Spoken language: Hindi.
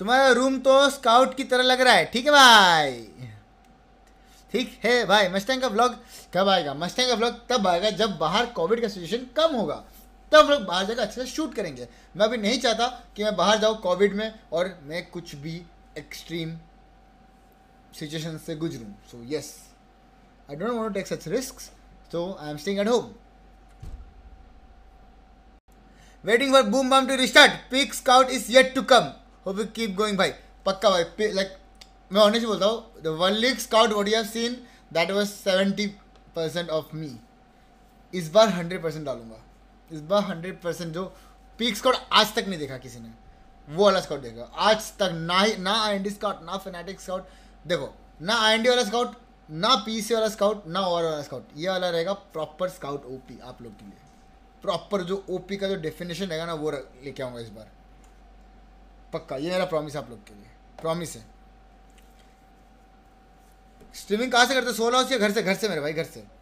तुम्हारा रूम तो स्काउट की तरह लग रहा है, ठीक है भाई? ठीक है भाई मस्टैंग का ब्लॉग कब आएगा? मस्टैंग का ब्लॉग तब आएगा जब बाहर कोविड का सिचुएशन कम होगा। तब लोग बाहर जाकर अच्छे से शूट करेंगे। मैं अभी नहीं चाहता कि मैं बाहर जाऊँ कोविड में और मैं कुछ भी एक्सट्रीम सिचुएशन से गुजरूँ। So yes I don't want to take such risk so I am staying at home waiting for boom bam to restart pick scout is yet to come hope you keep going भाई। पक्का, भाई। लाइक मैं ऑनेस्ट बोलता हूँ the one league scout what you seen that was seventy percent of me इस बार हंड्रेड परसेंट डालूँगा। इस बार हंड्रेड परसेंट जो पीक स्काउट आज तक नहीं देखा किसी ने, वो वाला स्काउट देखा आज तक ना ही, ना आई एन डी स्काउट ना फेनेटिक स्काउट देखो, ना आई एन डी वाला स्काउट ना पी सी वाला स्काउट ना और वाला स्काउट ये वाला रहेगा प्रॉपर स्काउट ओपी आप लोग के लिए। प्रॉपर जो ओपी का जो डेफिनेशन रहेगा ना, वो लेके आऊँगा इस बार। पक्का, ये मेरा प्रॉमिस आप लोग के लिए। प्रॉमिस है। स्ट्रीमिंग कहाँ से करते सोलह हाउस या घर से? घर से मेरे भाई, घर से।